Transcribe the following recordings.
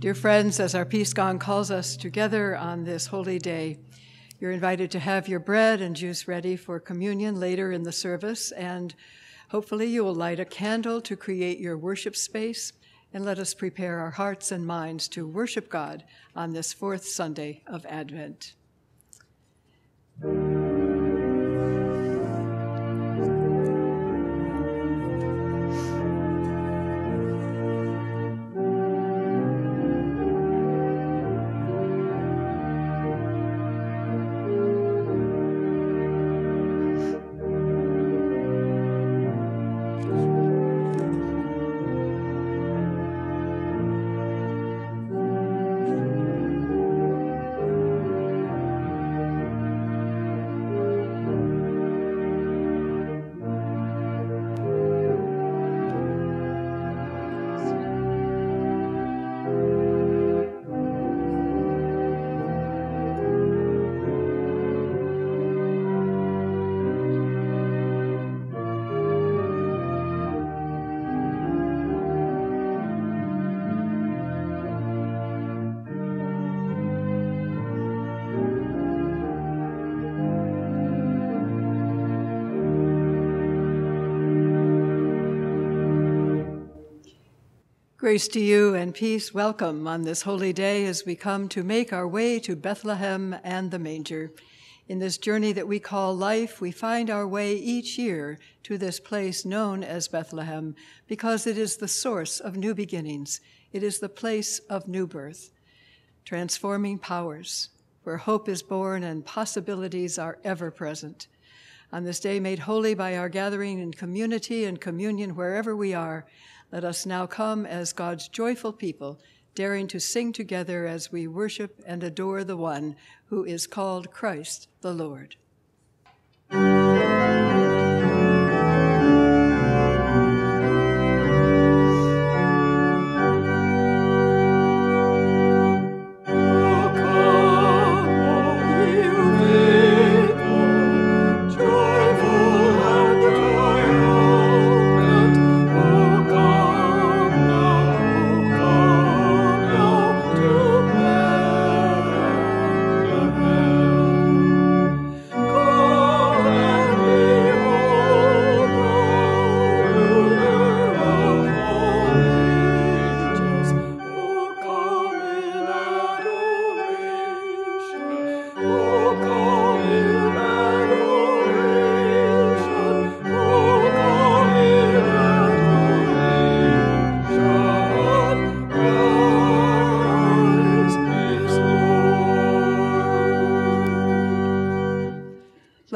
Dear friends, as our peace gong calls us together on this holy day, you're invited to have your bread and juice ready for communion later in the service, and hopefully you will light a candle to create your worship space, and let us prepare our hearts and minds to worship God on this fourth Sunday of Advent. Grace to you and peace. Welcome on this holy day as we come to make our way to Bethlehem and the manger. In this journey that we call life, we find our way each year to this place known as Bethlehem because it is the source of new beginnings. It is the place of new birth, transforming powers, where hope is born and possibilities are ever present. On this day made holy by our gathering in community and communion wherever we are, let us now come as God's joyful people, daring to sing together as we worship and adore the one who is called Christ the Lord.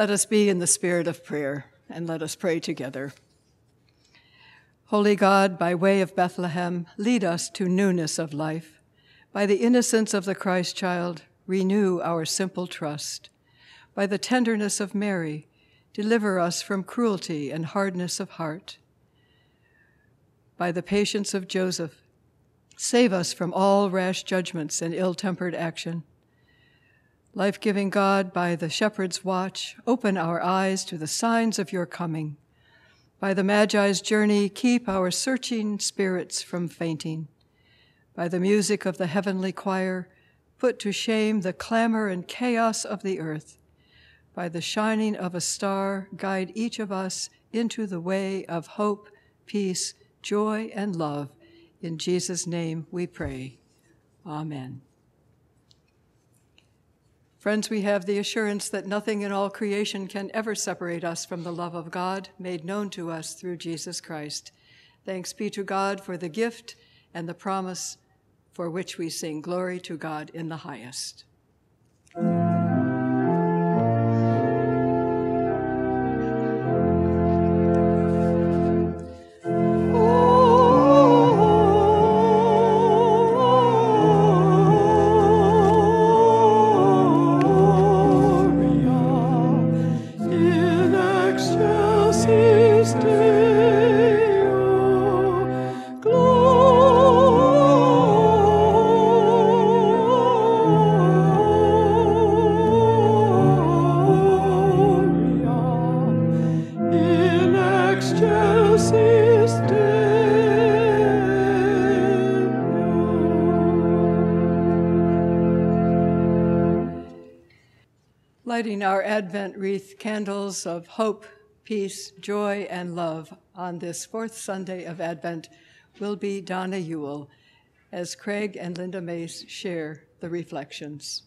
Let us be in the spirit of prayer and let us pray together. Holy God, by way of Bethlehem, lead us to newness of life. By the innocence of the Christ child, renew our simple trust. By the tenderness of Mary, deliver us from cruelty and hardness of heart. By the patience of Joseph, save us from all rash judgments and ill tempered action. Life giving God, by the shepherd's watch, open our eyes to the signs of your coming. By the Magi's journey, keep our searching spirits from fainting. By the music of the heavenly choir, put to shame the clamor and chaos of the earth. By the shining of a star, guide each of us into the way of hope, peace, joy, and love. In Jesus' name we pray. Amen. Friends, we have the assurance that nothing in all creation can ever separate us from the love of God made known to us through Jesus Christ. Thanks be to God for the gift and the promise for which we sing glory to God in the highest. Of hope, peace, joy, and love on this fourth Sunday of Advent will be Donna Ewell as Craig and Linda Mace share the reflections.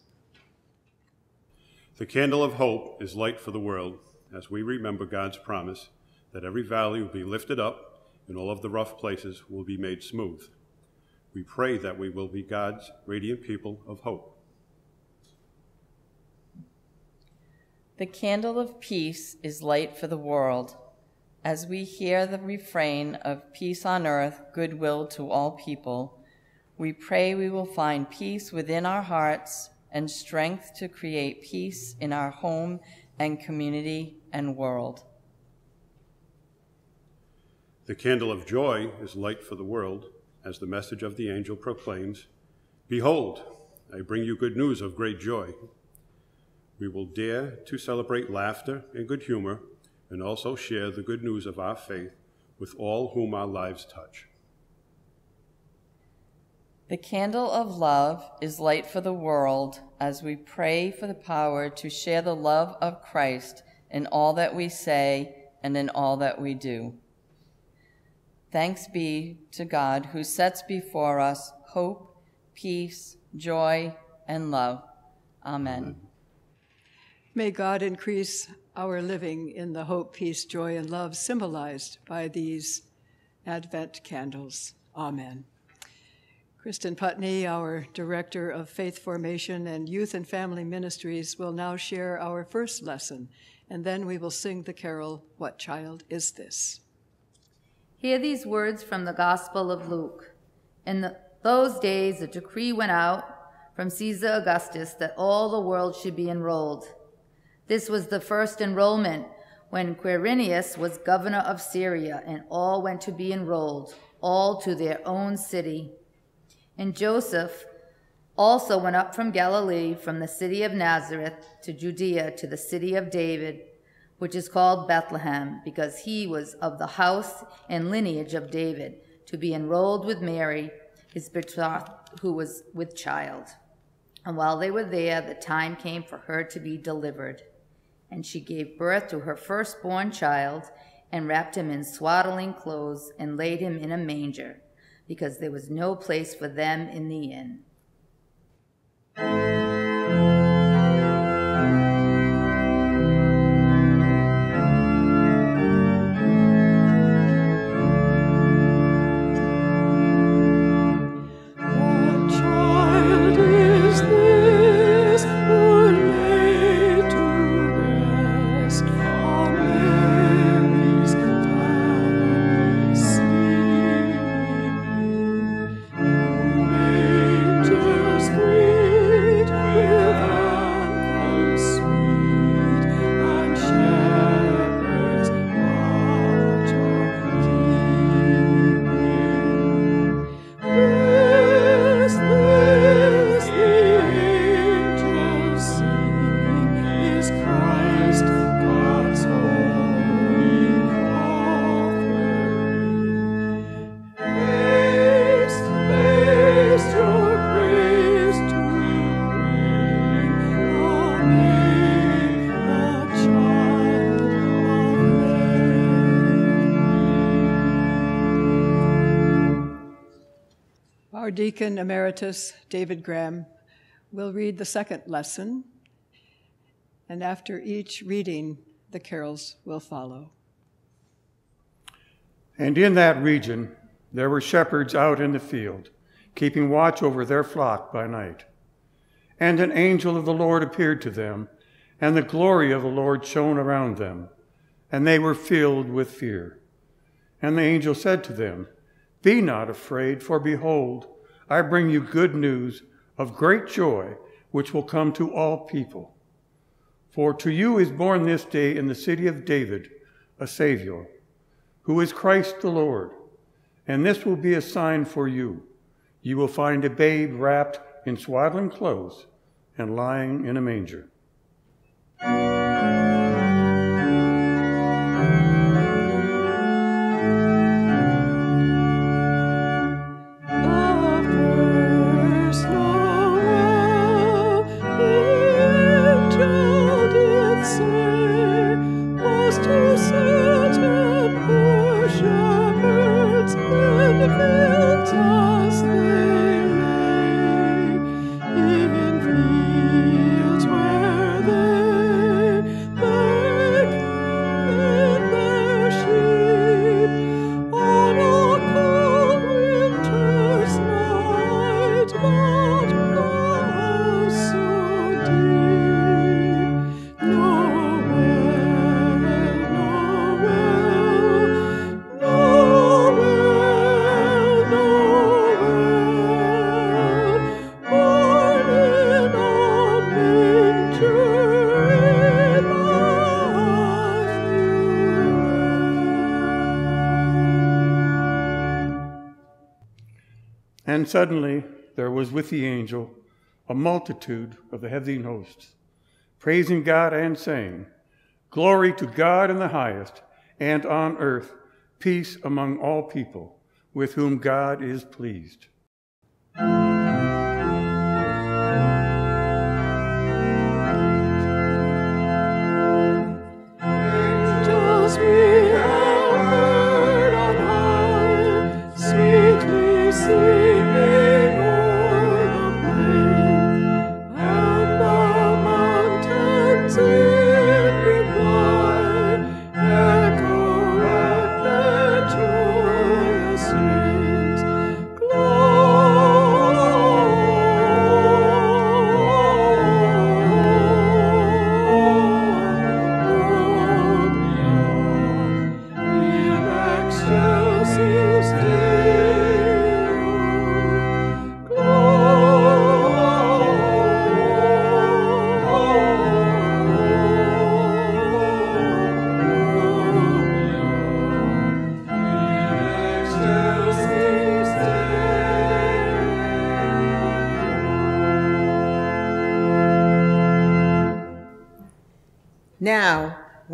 The candle of hope is light for the world as we remember God's promise that every valley will be lifted up and all of the rough places will be made smooth. We pray that we will be God's radiant people of hope. The candle of peace is light for the world. As we hear the refrain of peace on earth, goodwill to all people, we pray we will find peace within our hearts and strength to create peace in our home and community and world. The candle of joy is light for the world, as the message of the angel proclaims Behold, I bring you good news of great joy. We will dare to celebrate laughter and good humor and also share the good news of our faith with all whom our lives touch. The candle of love is light for the world as we pray for the power to share the love of Christ in all that we say and in all that we do. Thanks be to God who sets before us hope, peace, joy, and love. Amen. May God increase our living in the hope, peace, joy, and love symbolized by these Advent candles. Amen. Kristen Putney, our Director of Faith Formation and Youth and Family Ministries, will now share our first lesson, and then we will sing the carol, What Child Is This? Hear these words from the Gospel of Luke. In the, those days, a decree went out from Caesar Augustus that all the world should be enrolled. This was the first enrollment when Quirinius was governor of Syria, and all went to be enrolled, all to their own city. And Joseph also went up from Galilee, from the city of Nazareth to Judea, to the city of David, which is called Bethlehem, because he was of the house and lineage of David, to be enrolled with Mary, his betrothed, who was with child. And while they were there, the time came for her to be delivered. And she gave birth to her firstborn child, and wrapped him in swaddling clothes, and laid him in a manger, because there was no place for them in the inn. Deacon Emeritus David Graham will read the second lesson, and after each reading, the carols will follow. And in that region, there were shepherds out in the field, keeping watch over their flock by night. And an angel of the Lord appeared to them, and the glory of the Lord shone around them, and they were filled with fear. And the angel said to them, Be not afraid, for behold, I bring you good news of great joy, which will come to all people. For to you is born this day in the city of David a Savior, who is Christ the Lord. And this will be a sign for you. You will find a babe wrapped in swaddling clothes and lying in a manger. And suddenly there was with the angel a multitude of the heavenly hosts, praising God and saying, Glory to God in the highest, and on earth peace among all people with whom God is pleased.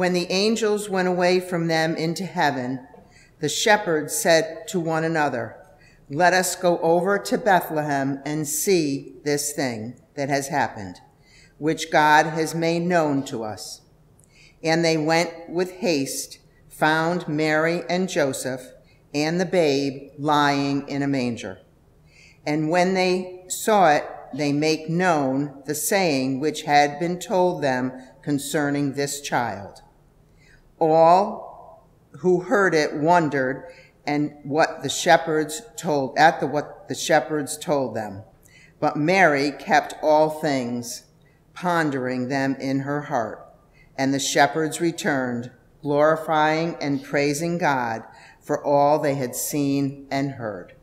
When the angels went away from them into heaven, the shepherds said to one another, Let us go over to Bethlehem and see this thing that has happened, which God has made known to us. And they went with haste, found Mary and Joseph and the babe lying in a manger. And when they saw it, they make known the saying which had been told them concerning this child. All who heard it wondered and what the shepherds told at the what the shepherds told them. But Mary kept all things, pondering them in her heart. And the shepherds returned, glorifying and praising God for all they had seen and heard.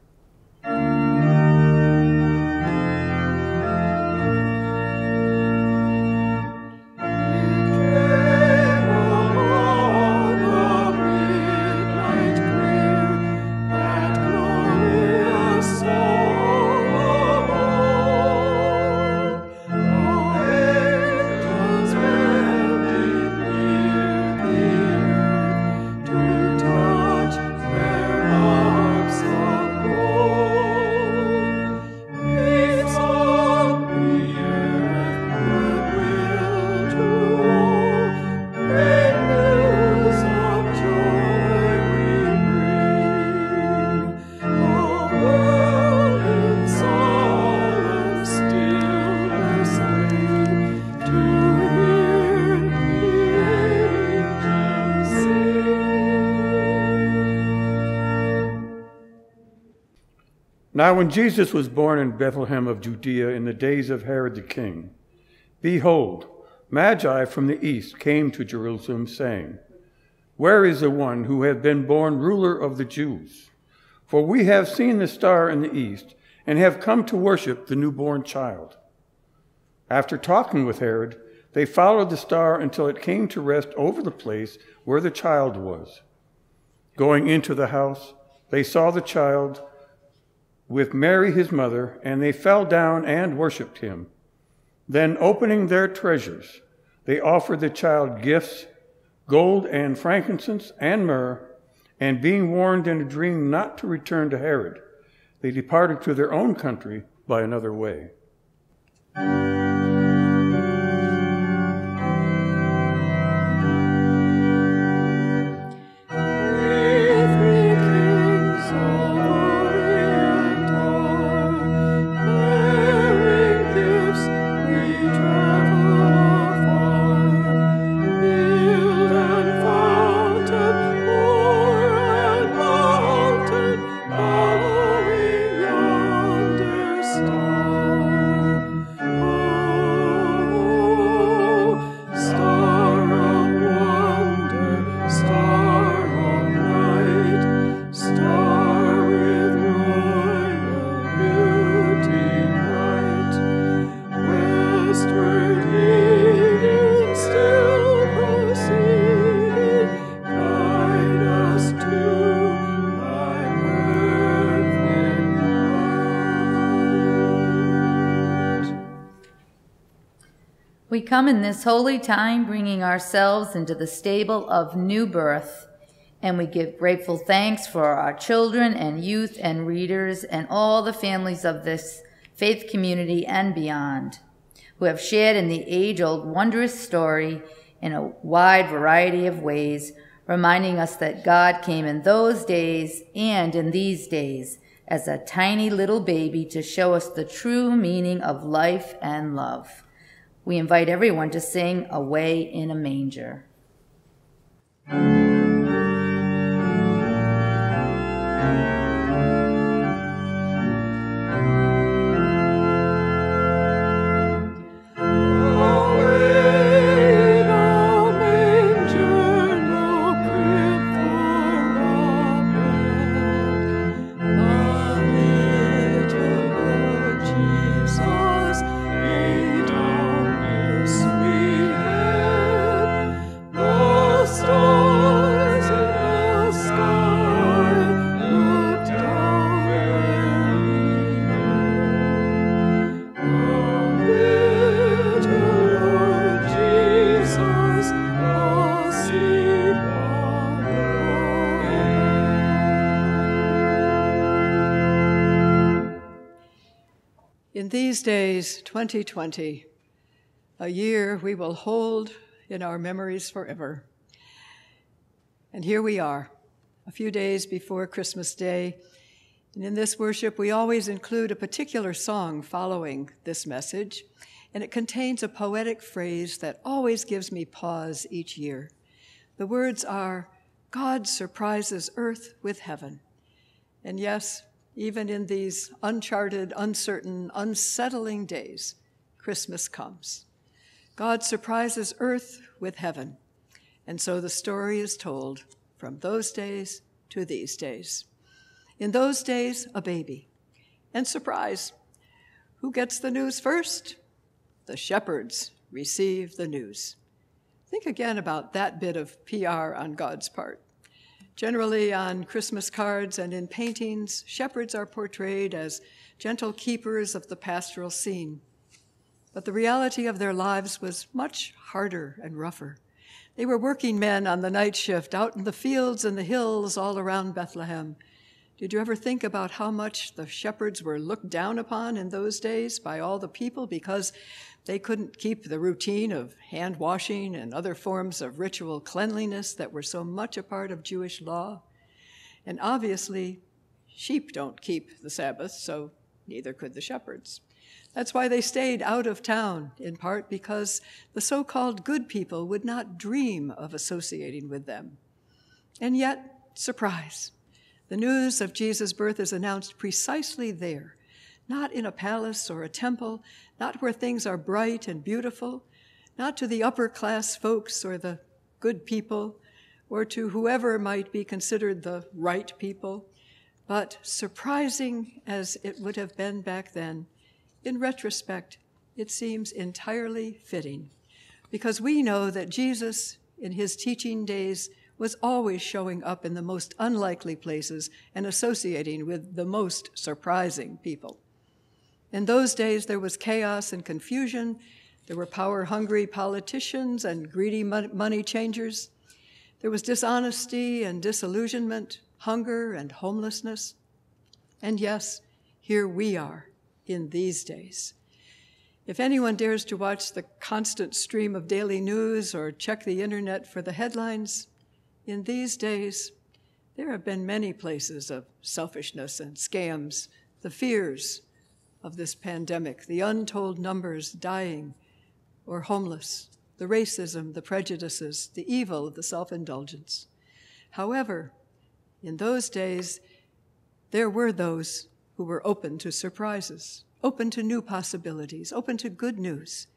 Now, when Jesus was born in Bethlehem of Judea in the days of Herod the king, behold, Magi from the east came to Jerusalem, saying, Where is the one who has been born ruler of the Jews? For we have seen the star in the east and have come to worship the newborn child. After talking with Herod, they followed the star until it came to rest over the place where the child was. Going into the house, they saw the child with Mary his mother, and they fell down and worshipped him. Then, opening their treasures, they offered the child gifts gold and frankincense and myrrh, and being warned in a dream not to return to Herod, they departed to their own country by another way. Come in this holy time bringing ourselves into the stable of new birth, and we give grateful thanks for our children and youth and readers and all the families of this faith community and beyond who have shared in the age old wondrous story in a wide variety of ways, reminding us that God came in those days and in these days as a tiny little baby to show us the true meaning of life and love. We invite everyone to sing Away in a Manger. 2020, a year we will hold in our memories forever. And here we are, a few days before Christmas Day. And in this worship, we always include a particular song following this message, and it contains a poetic phrase that always gives me pause each year. The words are God surprises earth with heaven. And yes, even in these uncharted, uncertain, unsettling days, Christmas comes. God surprises earth with heaven. And so the story is told from those days to these days. In those days, a baby. And surprise, who gets the news first? The shepherds receive the news. Think again about that bit of PR on God's part. Generally, on Christmas cards and in paintings, shepherds are portrayed as gentle keepers of the pastoral scene. But the reality of their lives was much harder and rougher. They were working men on the night shift out in the fields and the hills all around Bethlehem. Did you ever think about how much the shepherds were looked down upon in those days by all the people because they couldn't keep the routine of hand washing and other forms of ritual cleanliness that were so much a part of Jewish law. And obviously, sheep don't keep the Sabbath, so neither could the shepherds. That's why they stayed out of town, in part because the so called good people would not dream of associating with them. And yet, surprise, the news of Jesus' birth is announced precisely there not in a palace or a temple, not where things are bright and beautiful, not to the upper class folks or the good people, or to whoever might be considered the right people, but surprising as it would have been back then, in retrospect, it seems entirely fitting, because we know that Jesus, in his teaching days, was always showing up in the most unlikely places and associating with the most surprising people. In those days, there was chaos and confusion. There were power hungry politicians and greedy money changers. There was dishonesty and disillusionment, hunger and homelessness. And yes, here we are in these days. If anyone dares to watch the constant stream of daily news or check the internet for the headlines, in these days, there have been many places of selfishness and scams, the fears, of this pandemic, the untold numbers dying or homeless, the racism, the prejudices, the evil of the self indulgence. However, in those days, there were those who were open to surprises, open to new possibilities, open to good news.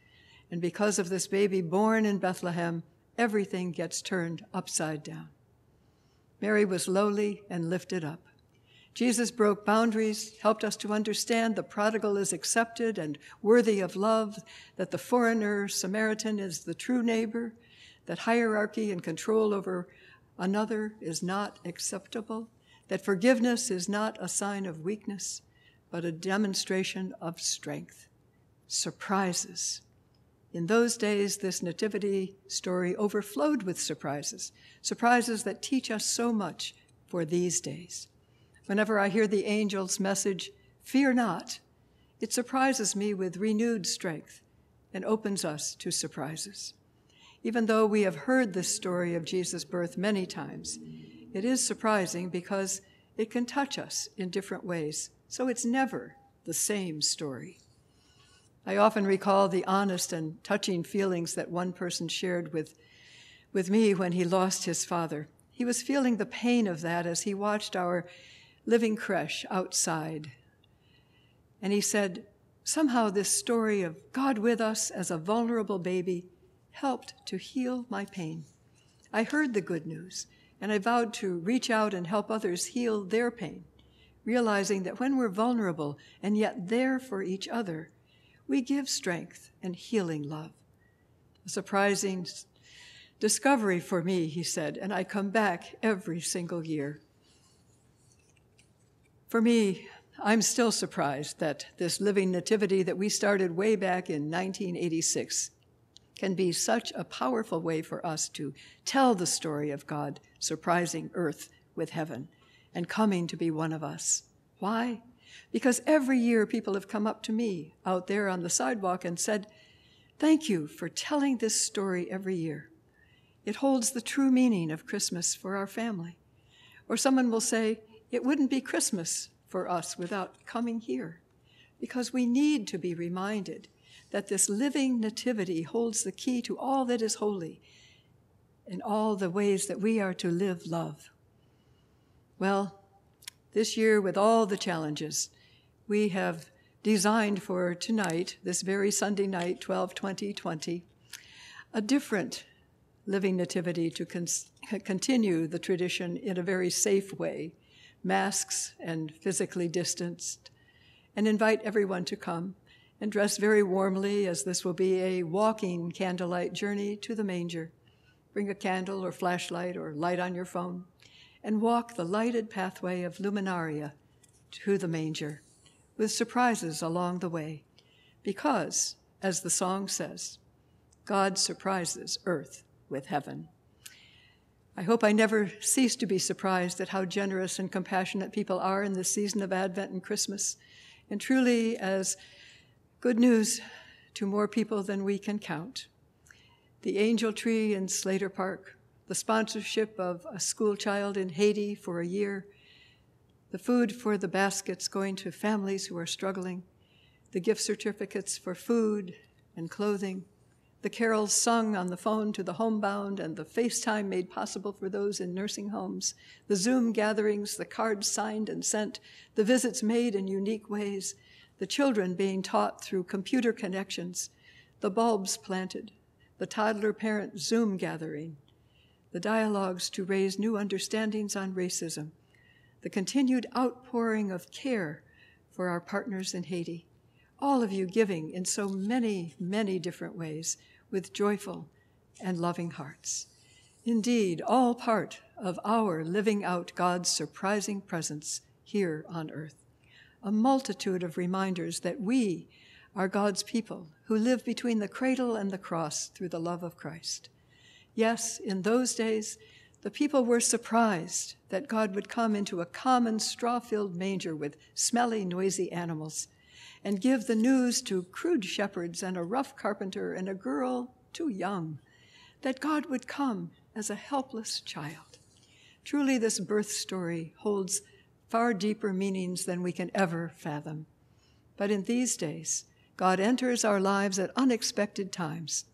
And because of this baby born in Bethlehem, everything gets turned upside down. Mary was lowly and lifted up. Jesus broke boundaries, helped us to understand the prodigal is accepted and worthy of love, that the foreigner Samaritan is the true neighbor, that hierarchy and control over another is not acceptable, that forgiveness is not a sign of weakness, but a demonstration of strength. Surprises In those days, this nativity story overflowed with surprises, surprises that teach us so much for these days. Whenever I hear the angel's message, Fear not, it surprises me with renewed strength and opens us to surprises. Even though we have heard this story of Jesus' birth many times, it is surprising because it can touch us in different ways, so it's never the same story. I often recall the honest and touching feelings that one person shared with, with me when he lost his father. He was feeling the pain of that as he watched our living creche outside. And he said, somehow this story of God with us as a vulnerable baby helped to heal my pain. I heard the good news, and I vowed to reach out and help others heal their pain, realizing that when we're vulnerable and yet there for each other, we give strength and healing love. A surprising discovery for me, he said, and I come back every single year. For me, I'm still surprised that this living nativity that we started way back in 1986 can be such a powerful way for us to tell the story of God surprising earth with heaven and coming to be one of us. Why? Because every year people have come up to me out there on the sidewalk and said, Thank you for telling this story every year. It holds the true meaning of Christmas for our family. Or someone will say, It wouldn't be Christmas for us without coming here, because we need to be reminded that this living nativity holds the key to all that is holy and all the ways that we are to live love. Well, this year, with all the challenges, we have designed for tonight, this very Sunday night, 12 20 20, a different living nativity to con- continue the tradition in a very safe way, masks and physically distanced, and invite everyone to come and dress very warmly, as this will be a walking candlelight journey to the manger. Bring a candle or flashlight or light on your phone and walk the lighted pathway of luminaria to the manger with surprises along the way. Because, as the song says, God surprises earth with heaven. I hope I never cease to be surprised at how generous and compassionate people are in this season of Advent and Christmas. And truly, as good news to more people than we can count. The angel tree in Slater Park, the sponsorship of a school child in Haiti for a year, the food for the baskets going to families who are struggling, the gift certificates for food and clothing, the carols sung on the phone to the homebound and the FaceTime made possible for those in nursing homes, the Zoom gatherings, the cards signed and sent, the visits made in unique ways, the children being taught through computer connections, the bulbs planted, the toddler parent Zoom gathering, the dialogues to raise new understandings on racism, the continued outpouring of care for our partners in Haiti, all of you giving in so many, many different ways with joyful and loving hearts. Indeed, all part of our living out God's surprising presence here on earth. A multitude of reminders that we are God's people who live between the cradle and the cross through the love of Christ. Yes, in those days, the people were surprised that God would come into a common straw filled manger with smelly, noisy animals and give the news to crude shepherds and a rough carpenter and a girl too young that God would come as a helpless child. Truly, this birth story holds far deeper meanings than we can ever fathom. But in these days, God enters our lives at unexpected times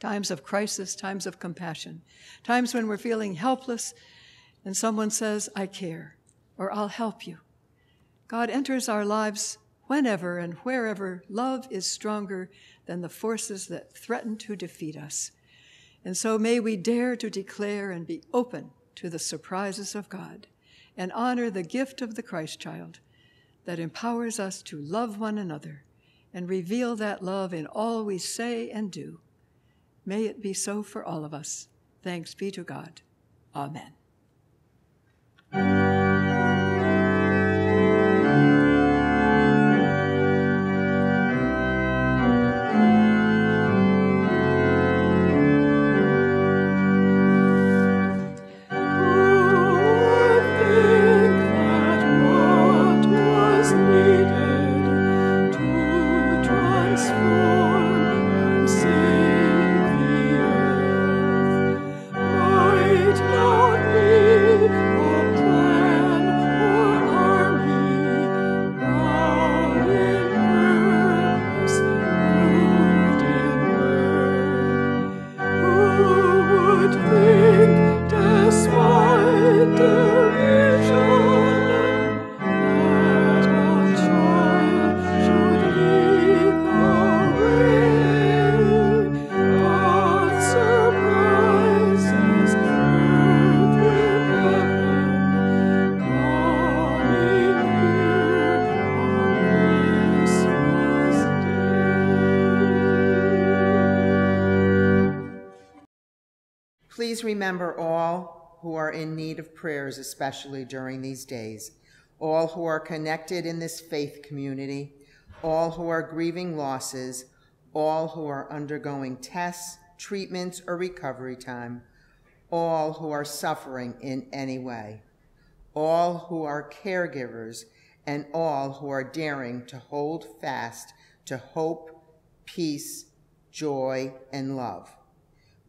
times of crisis, times of compassion, times when we're feeling helpless and someone says, I care, or I'll help you. God enters our lives whenever and wherever love is stronger than the forces that threaten to defeat us. And so may we dare to declare and be open to the surprises of God and honor the gift of the Christ child that empowers us to love one another and reveal that love in all we say and do May it be so for all of us. Thanks be to God. Amen. Please remember all who are in need of prayers, especially during these days, all who are connected in this faith community, all who are grieving losses, all who are undergoing tests, treatments, or recovery time, all who are suffering in any way, all who are caregivers, and all who are daring to hold fast to hope, peace, joy, and love.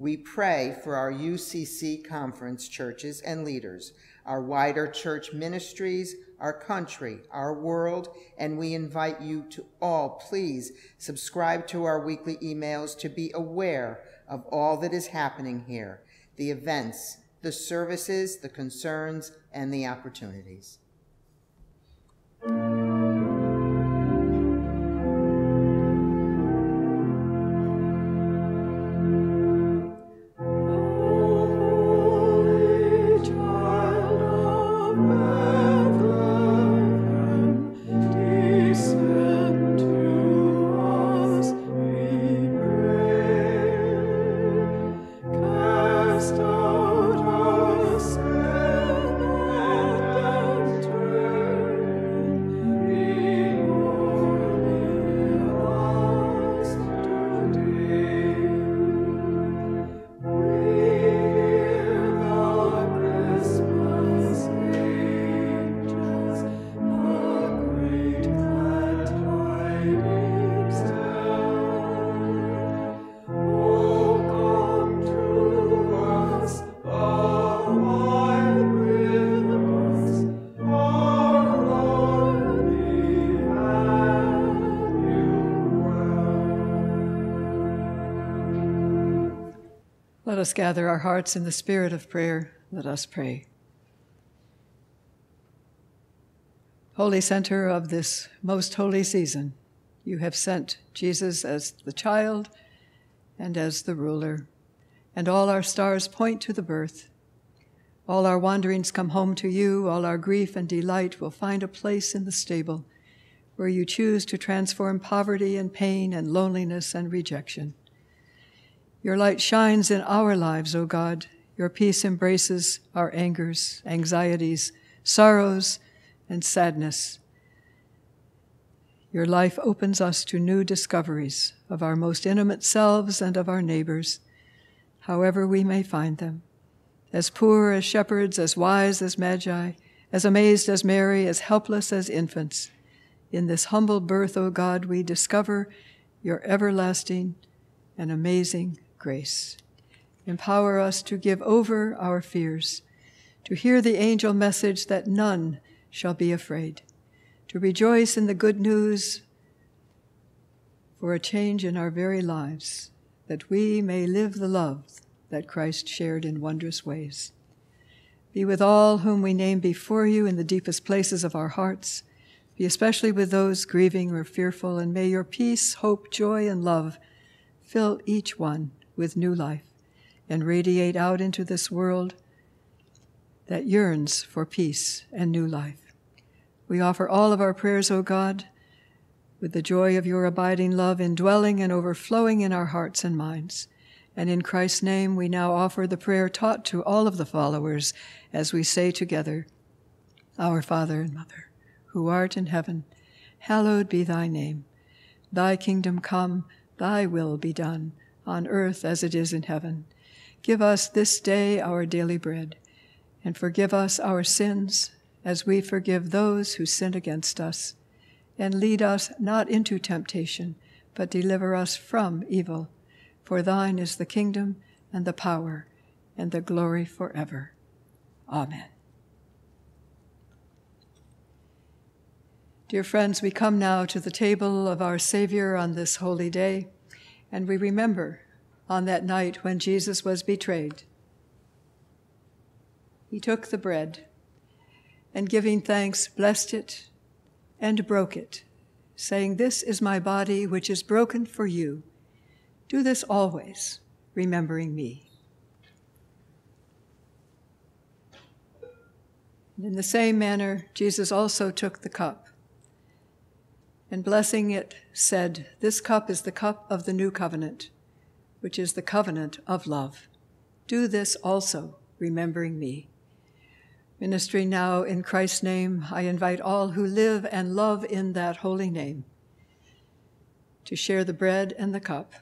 We pray for our UCC conference churches and leaders, our wider church ministries, our country, our world, and we invite you to all please subscribe to our weekly emails to be aware of all that is happening here, the events, the services, the concerns, and the opportunities. Us gather our hearts in the spirit of prayer. Let us pray. Holy center of this most holy season, you have sent Jesus as the child and as the ruler, and all our stars point to the birth. All our wanderings come home to you, all our grief and delight will find a place in the stable where you choose to transform poverty and pain and loneliness and rejection. Your light shines in our lives, O God. Your peace embraces our angers, anxieties, sorrows, and sadness. Your life opens us to new discoveries of our most intimate selves and of our neighbors, however we may find them. As poor as shepherds, as wise as magi, as amazed as Mary, as helpless as infants. In this humble birth, O God, we discover your everlasting and amazing grace. Empower us to give over our fears, to hear the angel message that none shall be afraid, to rejoice in the good news for a change in our very lives, that we may live the love that Christ shared in wondrous ways. Be with all whom we name before you in the deepest places of our hearts. Be especially with those grieving or fearful, and may your peace, hope, joy, and love fill each one with new life and radiate out into this world that yearns for peace and new life. We offer all of our prayers, O God, with the joy of your abiding love indwelling and overflowing in our hearts and minds. And in Christ's name, we now offer the prayer taught to all of the followers as we say together, Our Father and Mother, who art in heaven, hallowed be thy name. Thy kingdom come, thy will be done on earth as it is in heaven. Give us this day our daily bread, and forgive us our sins as we forgive those who sin against us. And lead us not into temptation, but deliver us from evil. For thine is the kingdom, and the power, and the glory forever. Amen. Dear friends, we come now to the table of our Savior on this holy day. And we remember on that night when Jesus was betrayed. He took the bread and giving thanks, blessed it and broke it, saying, This is my body which is broken for you. Do this always, remembering me. And in the same manner, Jesus also took the cup and blessing it, said, This cup is the cup of the new covenant, which is the covenant of love. do this also, remembering me. Ministering now in Christ's name, I invite all who live and love in that holy name to share the bread and the cup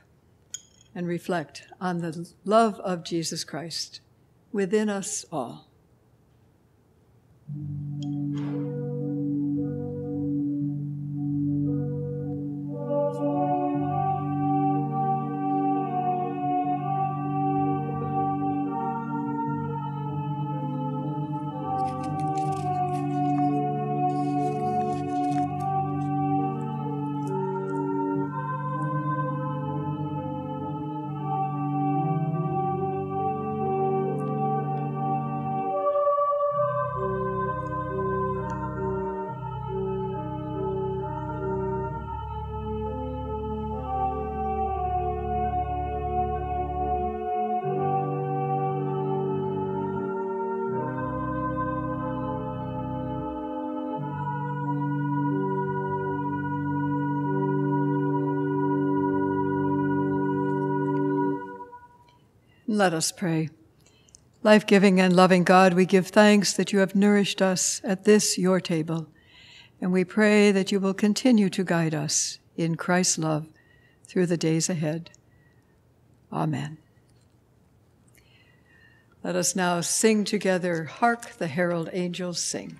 and reflect on the love of Jesus Christ within us all. Let us pray. Life giving and loving God, we give thanks that you have nourished us at this your table, and we pray that you will continue to guide us in Christ's love through the days ahead. Amen. Let us now sing together, Hark the Herald Angels Sing.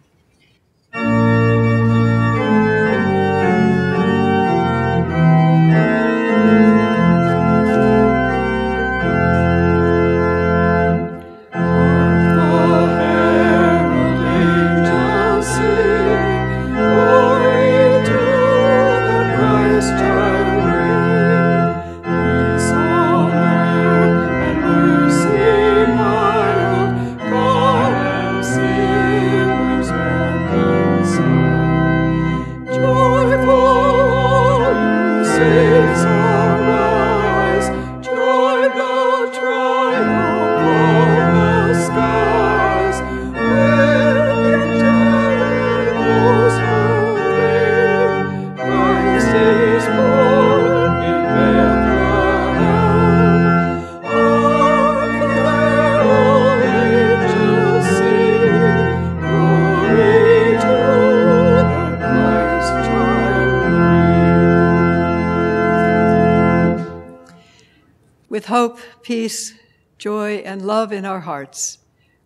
Peace, joy, and love in our hearts,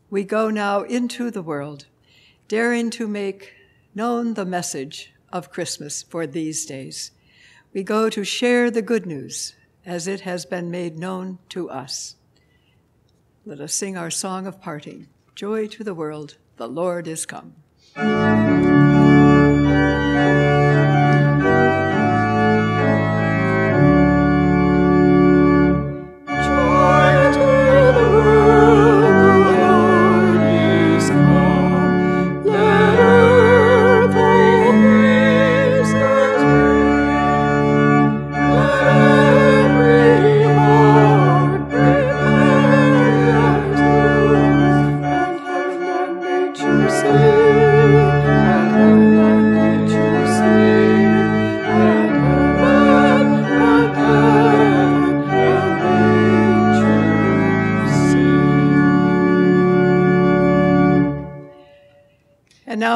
we go now into the world, daring to make known the message of Christmas for these days. We go to share the good news as it has been made known to us. Let us sing our song of parting. Joy to the world, the Lord is come.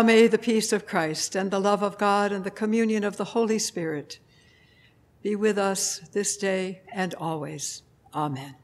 May the peace of Christ and the love of God and the communion of the Holy Spirit be with us this day and always. Amen.